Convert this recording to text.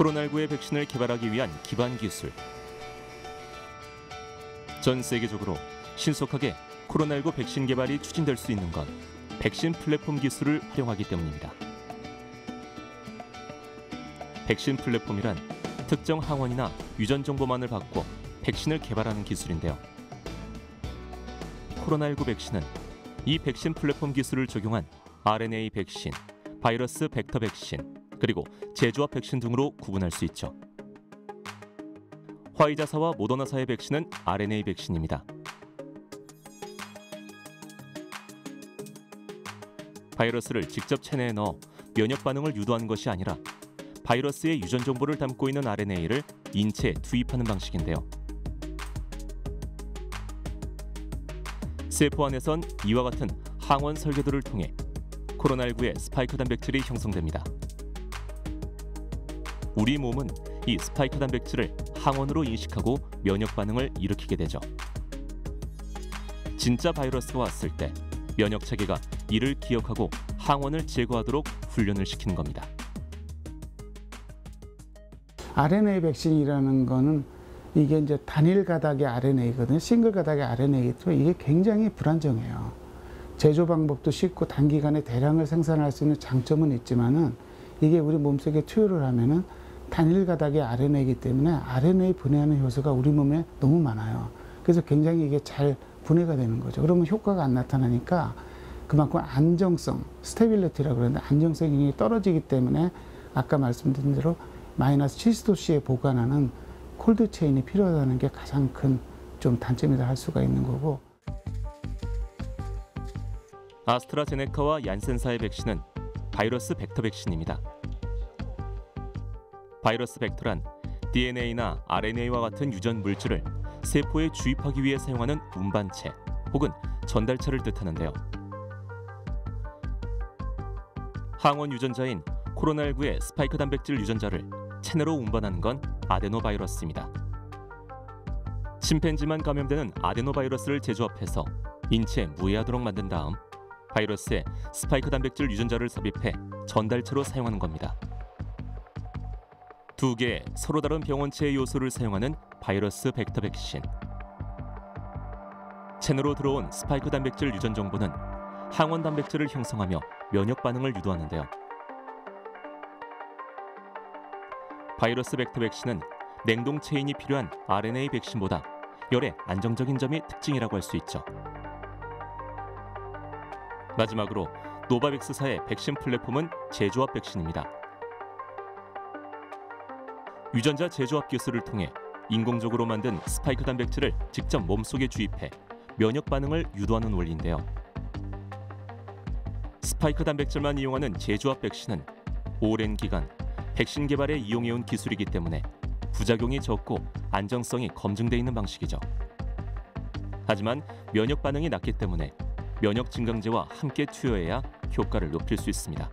코로나19의 백신을 개발하기 위한 기반 기술. 전 세계적으로 신속하게 코로나19 백신 개발이 추진될 수 있는 건 백신 플랫폼 기술을 활용하기 때문입니다. 백신 플랫폼이란 특정 항원이나 유전 정보만을 받고 백신을 개발하는 기술인데요. 코로나19 백신은 이 백신 플랫폼 기술을 적용한 RNA 백신, 바이러스 벡터 백신, 그리고 제조합 백신 등으로 구분할 수 있죠. 화이자사와 모더나사의 백신은 RNA 백신입니다. 바이러스를 직접 체내에 넣어 면역 반응을 유도하는 것이 아니라 바이러스의 유전 정보를 담고 있는 RNA를 인체에 투입하는 방식인데요. 세포 안에선 이와 같은 항원 설계도를 통해 코로나19의 스파이크 단백질이 형성됩니다. 우리 몸은 이 스파이크 단백질을 항원으로 인식하고 면역 반응을 일으키게 되죠. 진짜 바이러스가 왔을 때 면역 체계가 이를 기억하고 항원을 제거하도록 훈련을 시키는 겁니다. RNA 백신이라는 거는 이게 이제 단일 가닥의 RNA거든요. 싱글 가닥의 RNA도 이게 굉장히 불안정해요. 제조 방법도 쉽고 단기간에 대량을 생산할 수 있는 장점은 있지만은 이게 우리 몸속에 투여를 하면은 단일 가닥의 RNA이기 때문에 RNA 분해하는 효소가 우리 몸에 너무 많아요. 그래서 굉장히 이게 잘 분해가 되는 거죠. 그러면 효과가 안 나타나니까 그만큼 안정성, stability라고 그러는데 안정성이 떨어지기 때문에 아까 말씀드린 대로 마이너스 70도씨에 보관하는 콜드 체인이 필요하다는 게 가장 큰 좀 단점이다 할 수가 있는 거고 아스트라제네카와 얀센사의 백신은 바이러스 벡터 백신입니다. 바이러스 벡터란 DNA나 RNA와 같은 유전 물질을 세포에 주입하기 위해 사용하는 운반체 혹은 전달체를 뜻하는데요. 항원 유전자인 코로나19의 스파이크 단백질 유전자를 체내로 운반하는 건 아데노바이러스입니다. 침팬지만 감염되는 아데노바이러스를 재조합해서 인체에 무해하도록 만든 다음 바이러스에 스파이크 단백질 유전자를 삽입해 전달체로 사용하는 겁니다. 두 개의 서로 다른 병원체의 요소를 사용하는 바이러스 벡터 백신. 체내로 들어온 스파이크 단백질 유전 정보는 항원 단백질을 형성하며 면역 반응을 유도하는데요. 바이러스 벡터 백신은 냉동 체인이 필요한 RNA 백신보다 열에 안정적인 점이 특징이라고 할 수 있죠. 마지막으로 노바백스사의 백신 플랫폼은 재조합 백신입니다. 유전자 재조합 기술을 통해 인공적으로 만든 스파이크 단백질을 직접 몸속에 주입해 면역 반응을 유도하는 원리인데요. 스파이크 단백질만 이용하는 제조합 백신은 오랜 기간 백신 개발에 이용해온 기술이기 때문에 부작용이 적고 안정성이 검증돼 있는 방식이죠. 하지만 면역 반응이 낮기 때문에 면역 증강제와 함께 투여해야 효과를 높일 수 있습니다.